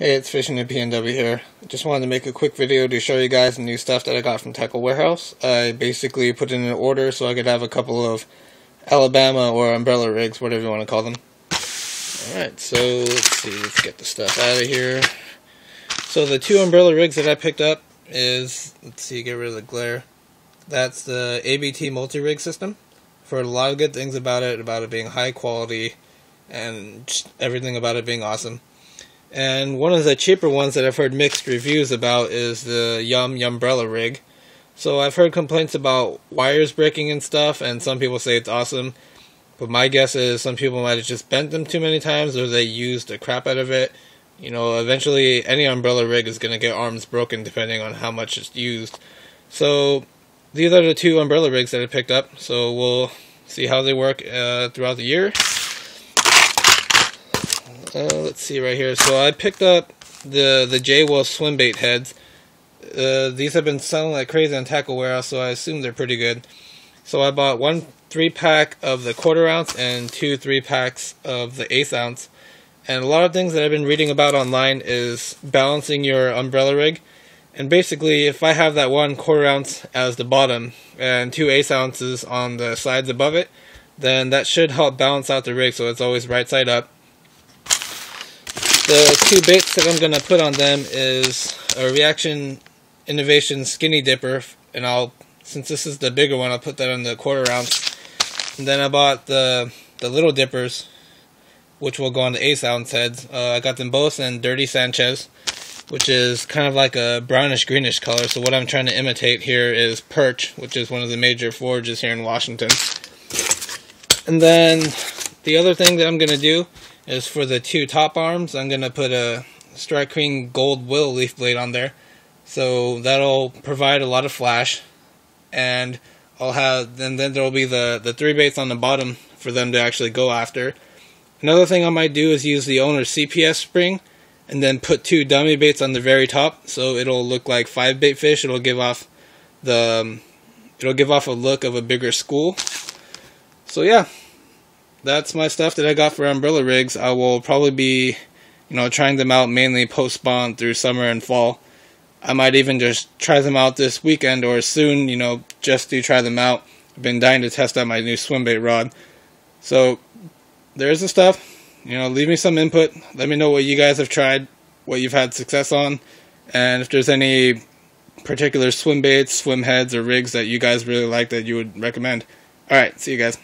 Hey, it's Fishing in PNW here. Just wanted to make a quick video to show you guys the new stuff that I got from Tackle Warehouse. I basically put in an order so I could have a couple of Alabama or umbrella rigs, whatever you want to call them. Alright, so let's see, let's get the stuff out of here. So the two umbrella rigs that I picked up is, let's see, get rid of the glare. That's the ABT multi-rig system. For a lot of good things about it, about it being high quality, and everything about it being awesome. And one of the cheaper ones that I've heard mixed reviews about is the Yum Yumbrella rig. So I've heard complaints about wires breaking and stuff, and some people say it's awesome. But my guess is some people might have just bent them too many times, or they used the crap out of it. You know, eventually any umbrella rig is going to get arms broken depending on how much it's used. So these are the two umbrella rigs that I picked up. So we'll see how they work uh, throughout the year. Uh, let's see right here. So I picked up the the J-Will swim bait heads. Uh, these have been selling like crazy on Tackle Warehouse, so I assume they're pretty good. So I bought one three pack of the quarter ounce and two three packs of the eighth ounce. And a lot of things that I've been reading about online is balancing your umbrella rig. And basically, if I have that one quarter ounce as the bottom and two eighth ounces on the sides above it, then that should help balance out the rig so it's always right side up. The two baits that I'm going to put on them is a Reaction Innovation Skinny Dipper, and I'll, since this is the bigger one, I'll put that on the quarter ounce. And then I bought the the little dippers, which will go on the eighth ounce heads. Uh, I got them both in Dirty Sanchez, which is kind of like a brownish greenish color. So what I'm trying to imitate here is perch, which is one of the major forages here in Washington. And then the other thing that I'm going to do is for the two top arms, I'm going to put a Strike King Gold Willow Leaf blade on there. So that'll provide a lot of flash. And I'll have, and then there'll be the, the three baits on the bottom for them to actually go after. Another thing I might do is use the owner's CPS spring and then put two dummy baits on the very top so it'll look like five bait fish. It'll give off the, um, it'll give off a look of a bigger school. So yeah, that's my stuff that I got for umbrella rigs. I will probably be, you know, trying them out mainly post spawn through summer and fall. I might even just try them out this weekend or soon, you know, just to try them out. I've been dying to test out my new swim bait rod. So there's the stuff. You know, leave me some input. Let me know what you guys have tried, what you've had success on, and if there's any particular swim baits, swim heads, or rigs that you guys really like that you would recommend. Alright, see you guys.